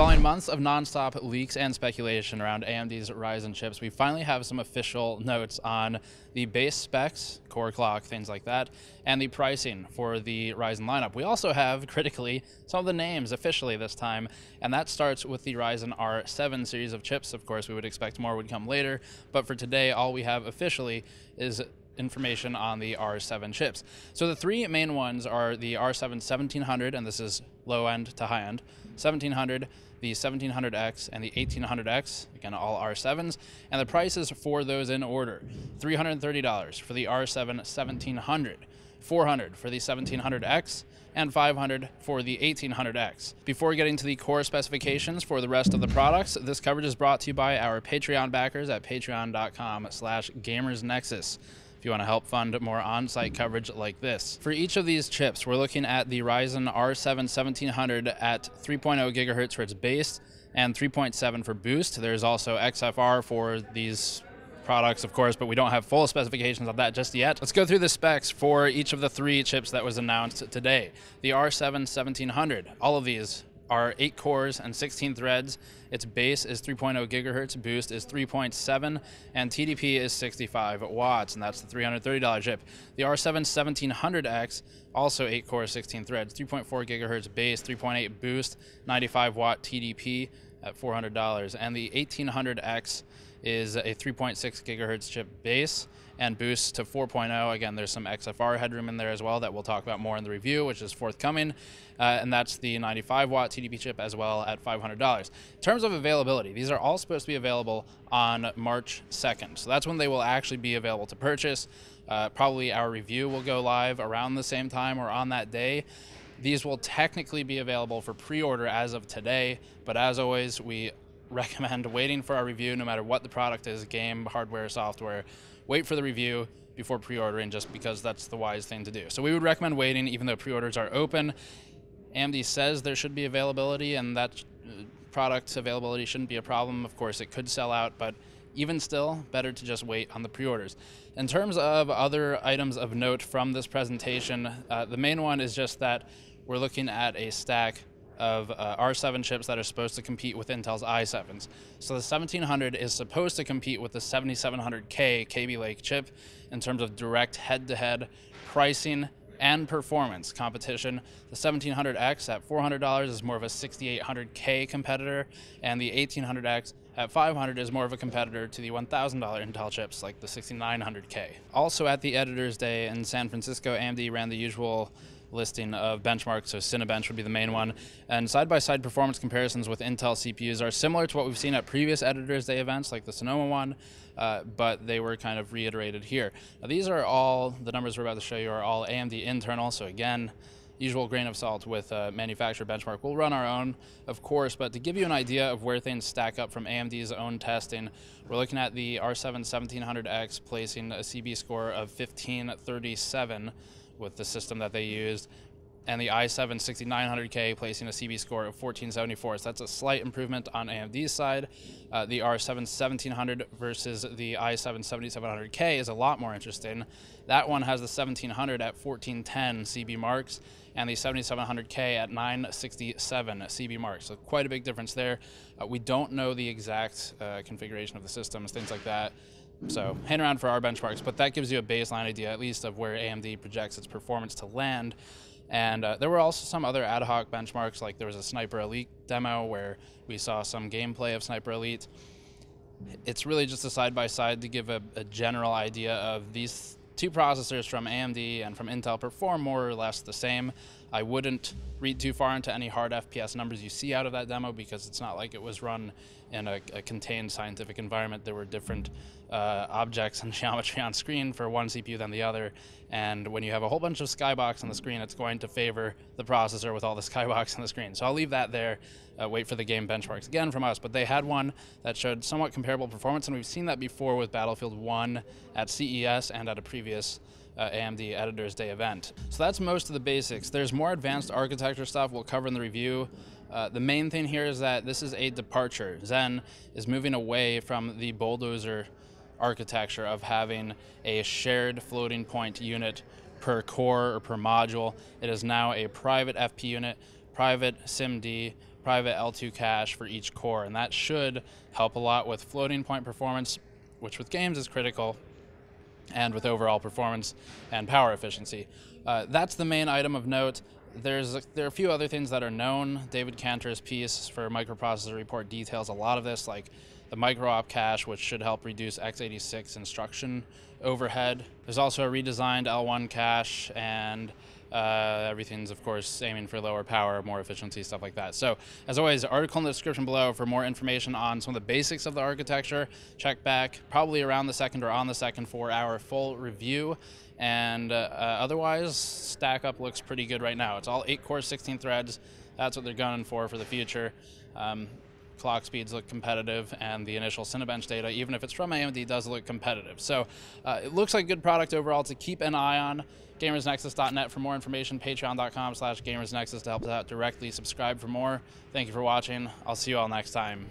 Following months of nonstop leaks and speculation around AMD's Ryzen chips, we finally have some official notes on the base specs, core clock, things like that, and the pricing for the Ryzen lineup. We also have, critically, some of the names officially this time, and that starts with the Ryzen R7 series of chips. Of course, we would expect more would come later, but for today, all we have officially is information on the R7 chips. So the three main ones are the R7 1700, and this is low end to high end, 1700, the 1700X, and the 1800X, again, all R7s. And the prices for those in order $330 for the R7 1700, 400 for the 1700X, and 500 for the 1800X. Before getting to the core specifications for the rest of the products, this coverage is brought to you by our Patreon backers at patreon.com slash gamersnexus if you want to help fund more on-site coverage like this. For each of these chips, we're looking at the Ryzen R7 1700 at 3.0 gigahertz for its base and 3.7 for boost. There's also XFR for these products, of course, but we don't have full specifications on that just yet. Let's go through the specs for each of the three chips that was announced today. The R7 1700, all of these are 8 cores and 16 threads. Its base is 3.0 gigahertz, boost is 3.7, and TDP is 65 watts, and that's the $330 chip. The R7 1700X, also 8 cores, 16 threads, 3.4 gigahertz base, 3.8 boost, 95 watt TDP at $400. And the 1800X is a 3.6 gigahertz chip base and boosts to 4.0. Again, there's some XFR headroom in there as well that we'll talk about more in the review, which is forthcoming. Uh, and that's the 95 watt TDP chip as well at $500. In terms of availability, these are all supposed to be available on March 2nd. So that's when they will actually be available to purchase. Uh, probably our review will go live around the same time or on that day. These will technically be available for pre order as of today, but as always, we recommend waiting for our review no matter what the product is game, hardware, software. Wait for the review before pre ordering just because that's the wise thing to do. So we would recommend waiting even though pre orders are open. AMD says there should be availability and that uh, product availability shouldn't be a problem. Of course, it could sell out, but even still, better to just wait on the pre orders. In terms of other items of note from this presentation, uh, the main one is just that we're looking at a stack of uh, R7 chips that are supposed to compete with Intel's i7s. So the 1700 is supposed to compete with the 7700K Kaby Lake chip in terms of direct head-to-head pricing and performance competition. The 1700X at $400 is more of a 6800K competitor, and the 1800X at 500 is more of a competitor to the $1,000 Intel chips like the 6900K. Also at the Editor's Day in San Francisco, AMD ran the usual listing of benchmarks, so Cinebench would be the main one. And side-by-side performance comparisons with Intel CPUs are similar to what we've seen at previous Editors Day events, like the Sonoma one, uh, but they were kind of reiterated here. Now, these are all, the numbers we're about to show you are all AMD internal, so again, usual grain of salt with uh, manufacturer benchmark. We'll run our own, of course, but to give you an idea of where things stack up from AMD's own testing, we're looking at the R7 1700X placing a CB score of 1537 with the system that they used, and the i7 6900K placing a CB score of 1474. So that's a slight improvement on AMD's side. Uh, the R7 1700 versus the i7 7700K is a lot more interesting. That one has the 1700 at 1410 CB marks and the 7700K at 967 CB marks. So quite a big difference there. Uh, we don't know the exact uh, configuration of the systems, things like that. So hang around for our benchmarks, but that gives you a baseline idea, at least, of where AMD projects its performance to land. And uh, there were also some other ad hoc benchmarks, like there was a Sniper Elite demo where we saw some gameplay of Sniper Elite. It's really just a side by side to give a, a general idea of these two processors from AMD and from Intel perform more or less the same. I wouldn't read too far into any hard FPS numbers you see out of that demo because it's not like it was run in a, a contained scientific environment. There were different uh, objects and geometry on screen for one CPU than the other. And when you have a whole bunch of skybox on the screen, it's going to favor the processor with all the skybox on the screen. So I'll leave that there. Uh, wait for the game benchmarks again from us. But they had one that showed somewhat comparable performance, and we've seen that before with Battlefield 1 at CES and at a previous uh, AMD Editor's Day event. So that's most of the basics. There's more advanced architecture stuff we'll cover in the review. Uh, the main thing here is that this is a departure. Zen is moving away from the bulldozer architecture of having a shared floating point unit per core or per module. It is now a private FP unit, private SIMD private L2 cache for each core, and that should help a lot with floating point performance, which with games is critical, and with overall performance and power efficiency. Uh, that's the main item of note. There's a, there are a few other things that are known. David Kanter's piece for microprocessor report details a lot of this, like the micro-op cache, which should help reduce x86 instruction overhead. There's also a redesigned L1 cache and uh, everything's, of course, aiming for lower power, more efficiency, stuff like that. So, as always, article in the description below for more information on some of the basics of the architecture. Check back probably around the second or on the second for our full review. And uh, uh, otherwise, stack up looks pretty good right now. It's all 8 cores, 16 threads. That's what they're gunning for for the future. Um, clock speeds look competitive, and the initial Cinebench data, even if it's from AMD, does look competitive. So uh, it looks like a good product overall to keep an eye on. GamersNexus.net for more information, patreon.com slash GamersNexus to help us out directly. Subscribe for more. Thank you for watching. I'll see you all next time.